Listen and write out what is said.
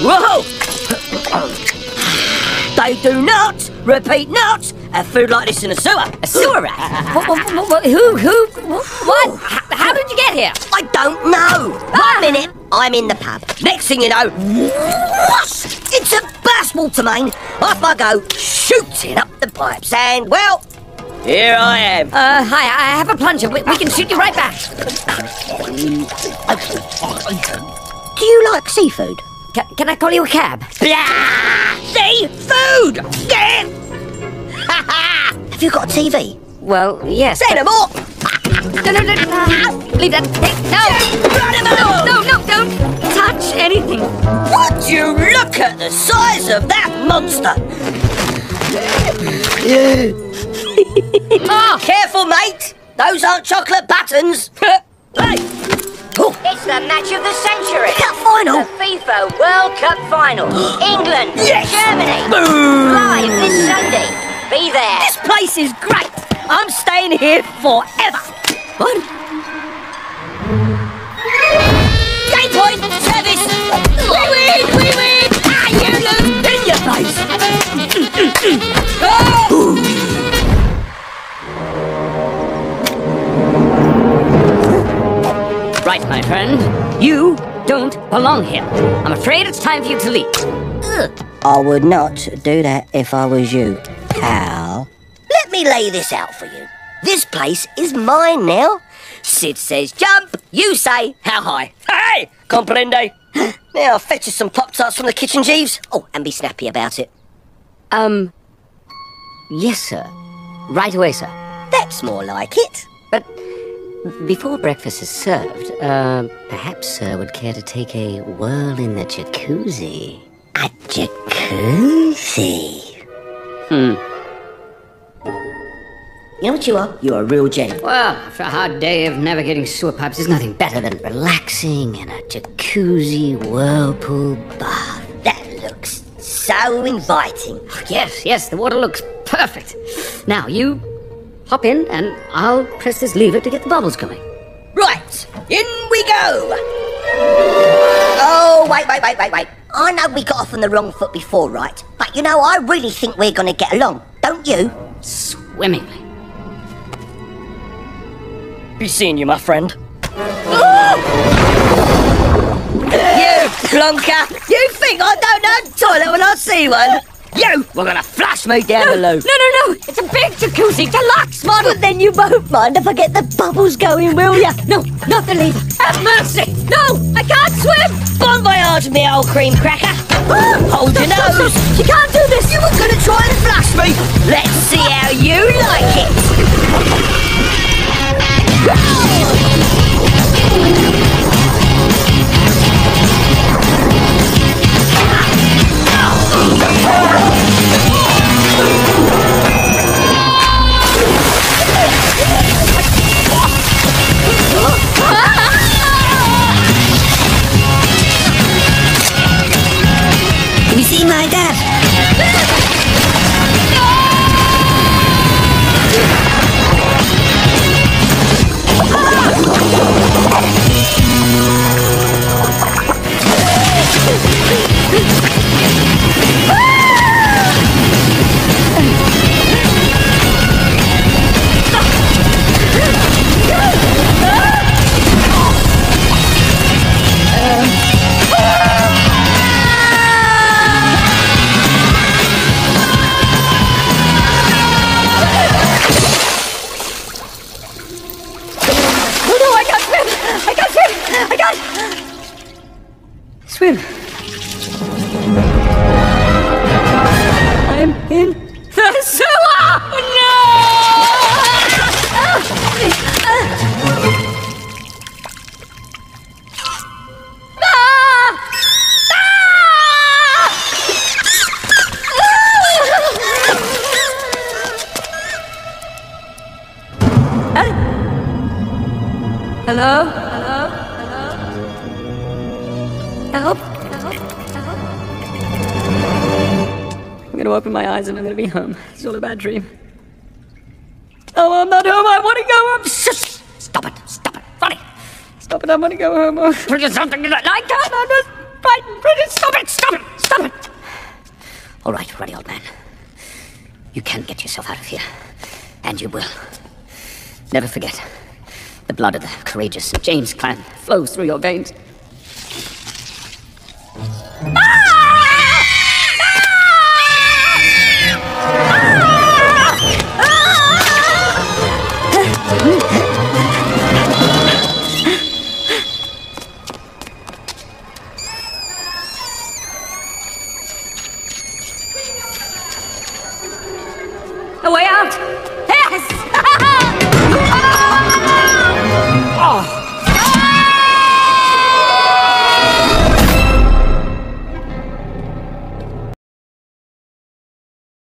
Whoa! They do not, repeat not, have food like this in a sewer. A sewer rat. Wha- wha- wha- wha- who? Who? What? How did you get here? I don't know. Ah. One minute, I'm in the pub. Next thing you know, whoosh, it's a burst water main. Off I go, shooting up the pipes, and well, here I am. Uh, hi, I have a plunger. We, we can shoot you right back. Do you like seafood? Can, can I call you a cab? Blah! Seafood! Yeah! Ha ha! Have you got a TV? Well, yes. Say no more! No, no, no, no. Leave that. Hey, no. Run him along! No, no, don't touch anything. Would you look at the size of that monster? Oh, Careful, mate! Those aren't chocolate buttons! hey! Oh, It's the match of the century. cup final! The FIFA World Cup final. England, Yes! Germany. Boom! Live this Sunday. Be there. This place is great! I'm staying here forever! What? Game point! Service! We win! We win! Ah, you lose! In your face! my friend. You don't belong here. I'm afraid it's time for you to leave. Ugh. I would not do that if I was you, pal. Let me lay this out for you. This place is mine now. Sid says jump, you say how high. Hey, comprende? Now I'll fetch you some Pop Tarts from the kitchen, Jeeves. Oh, and be snappy about it. Um, yes, sir. Right away, sir. That's more like it. But before breakfast is served, uh, perhaps sir would care to take a whirl in the jacuzzi. A jacuzzi. Hmm. You know what you are? You're a real gent. Well, after a hard day of navigating sewer pipes, there's nothing better than relaxing in a jacuzzi whirlpool bath. That looks so inviting. Yes, yes, the water looks perfect. Now, you hop in, and I'll press this lever to get the bubbles going. Right, in we go. Oh, wait, wait, wait, wait, wait. I know we got off on the wrong foot before, right? But you know, I really think we're going to get along, don't you? Swimmingly. Be seeing you, my friend. you plonker! You think I don't know toilet when I see one? You were gonna flush me down the loo. No, no, no! It's a big jacuzzi deluxe model! But then you won't mind if I get the bubbles going, will ya? No, not the lever! Have mercy! No! I can't swim! Bon voyage, me old cream cracker. Hold your nose. You can't do this! You were gonna try and flush me. Let's see how you like it. I can't swim. I'm in the sewer! No! Ah! Hello? Hello? Hello? I'm gonna open my eyes and I'm gonna be home. It's all a bad dream. Oh, I'm not home. I want to go home. Stop it. Stop it. Roddy. Stop it. I want to go home. Oh, something that. I'm just frightened. Stop it. Stop it. Stop it. All right, Roddy, old man. You can get yourself out of here. And you will. Never forget. The blood of the courageous St. James clan flows through your veins.